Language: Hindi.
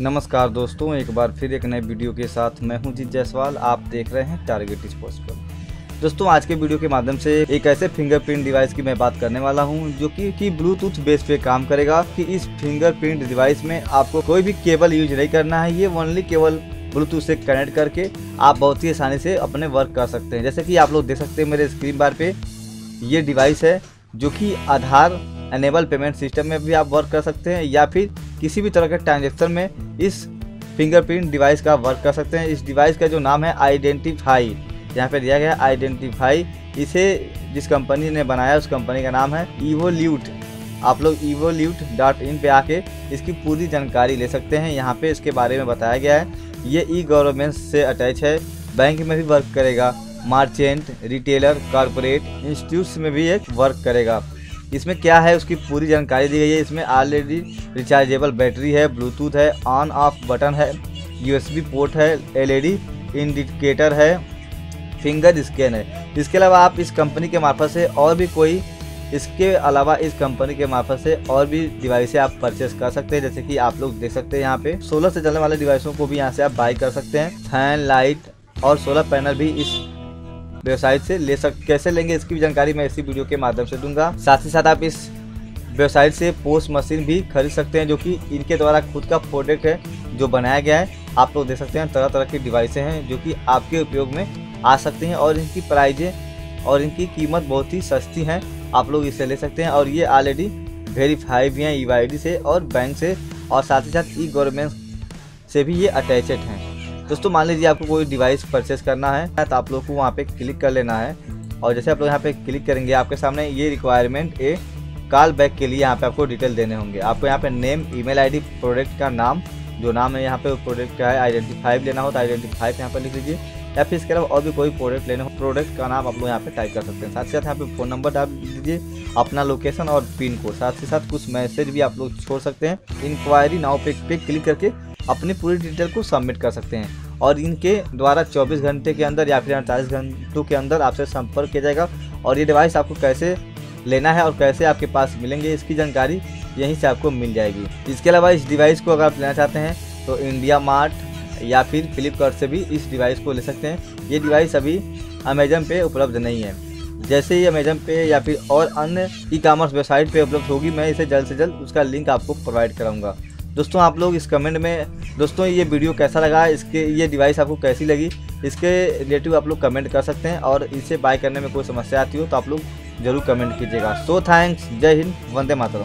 नमस्कार दोस्तों, एक बार फिर एक नए वीडियो के साथ मैं हूँ जीत जायसवाल। आप देख रहे हैं टारगेट इज़ पॉसिबल दोस्तों, आज के वीडियो के माध्यम से एक ऐसे फिंगरप्रिंट डिवाइस की मैं बात करने वाला हूँ, जो कि कि ब्लूटूथ बेस पे काम करेगा कि इस फिंगरप्रिंट डिवाइस में आपको कोई भी केबल यूज़ नहीं करना है। ये ओनली केवल ब्लूटूथ से कनेक्ट करके आप बहुत ही आसानी से अपने वर्क कर सकते हैं। जैसे कि आप लोग देख सकते हैं मेरे स्क्रीन बार पे ये डिवाइस है, जो कि आधार एनेबल पेमेंट सिस्टम में भी आप वर्क कर सकते हैं, या फिर किसी भी तरह के ट्रांजेक्शन में इस फिंगरप्रिंट डिवाइस का वर्क कर सकते हैं। इस डिवाइस का जो नाम है आइडेंटिफाई। यहाँ पे दिया गया आइडेंटिफाई। इसे जिस कंपनी ने बनाया, उस कंपनी का नाम है ईवोल्यूट आप लोग ईवोल्यूट डॉट इन पे आके इसकी पूरी जानकारी ले सकते हैं। यहाँ पे इसके बारे में बताया गया है। ये ई गवर्नमेंट से अटैच है। बैंक में भी वर्क करेगा। मार्चेंट, रिटेलर, कॉरपोरेट, इंस्टीट्यूट्स में भी एक वर्क करेगा। इसमें क्या है, उसकी पूरी जानकारी दी गई है। इसमें ऑलरेडी रिचार्जेबल बैटरी है ब्लूटूथ है ऑन ऑफ़ बटन है यूएसबी पोर्ट है एलईडी इंडिकेटर है फिंगर स्कैन है। इसके अलावा आप इस कंपनी के मार्फत से और भी कोई इसके अलावा इस कंपनी के मार्फत से और भी डिवाइसें आप परचेस कर सकते हैं, जैसे कि आप लोग देख सकते हैं यहाँ पे। सोलर से चलने वाले डिवाइसों को भी यहाँ से आप बाई कर सकते हैं। फ़ैन लाइट और सोलर पैनल भी इस वेबसाइट से ले सक, कैसे लेंगे इसकी भी जानकारी मैं इसी वीडियो के माध्यम से दूँगा। साथ ही साथ आप इस वेबसाइट से पोस्ट मशीन भी खरीद सकते हैं, जो कि इनके द्वारा खुद का प्रोडक्ट है, जो बनाया गया है। आप लोग देख सकते हैं तरह तरह की डिवाइसें हैं, जो कि आपके उपयोग में आ सकती हैं, और इनकी प्राइजें और इनकी कीमत बहुत ही सस्ती हैं। आप लोग इसे ले सकते हैं, और ये ऑलरेडी वेरीफाई भी हैं ई से और बैंक से, और साथ ही साथ ई गवर्नमेंट से भी ये अटैचड हैं। दोस्तों मान लीजिए आपको कोई डिवाइस परचेस करना है तो आप लोग को वहाँ पे क्लिक कर लेना है। और जैसे आप लोग यहाँ पे क्लिक करेंगे आपके सामने ये रिक्वायरमेंट ए कॉल बैक के लिए यहाँ पे आपको डिटेल देने होंगे। आपको यहाँ पे नेम ईमेल आईडी प्रोडक्ट का नाम जो नाम है यहाँ पे प्रोडक्ट का है आइडेंटिफाइव लेना हो तो आइडेंटिफाइव यहाँ पर लिख लीजिए। या फिर इसके अलावा और भी कोई प्रोडक्ट लेना हो प्रोडक्ट का नाम आप लोग यहाँ पे टाइप कर सकते हैं। साथ ही साथ यहाँ पे फ़ोन नंबर डाल दीजिए अपना लोकेशन और पिन कोड साथ ही साथ कुछ मैसेज भी आप लोग छोड़ सकते हैं। इंक्वायरी नाउ पे, पे क्लिक करके अपनी पूरी डिटेल को सबमिट कर सकते हैं। और इनके द्वारा 24 घंटे के अंदर या फिर अड़तालीस घंटों के अंदर आपसे संपर्क किया जाएगा। और ये डिवाइस आपको कैसे लेना है और कैसे आपके पास मिलेंगे, इसकी जानकारी यहीं से आपको मिल जाएगी। इसके अलावा इस डिवाइस को अगर आप लेना चाहते हैं तो इंडिया मार्ट या फिर फ्लिपकार्ट से भी इस डिवाइस को ले सकते हैं। ये डिवाइस अभी अमेजन पे उपलब्ध नहीं है। जैसे ही अमेजन पे या फिर और अन्य ई कॉमर्स वेबसाइट पे उपलब्ध होगी, मैं इसे जल्द से जल्द उसका लिंक आपको प्रोवाइड कराऊँगा। दोस्तों, आप लोग इस कमेंट में, दोस्तों, ये वीडियो कैसा लगा? इसके, ये डिवाइस आपको कैसी लगी? इसके रिलेटिव आप लोग कमेंट कर सकते हैं और इसे बाय करने में कोई समस्या आती हो तो आप लोग ज़रूर कमेंट कीजिएगा। सो थैंक्स जय हिंद. वंदे मातरम.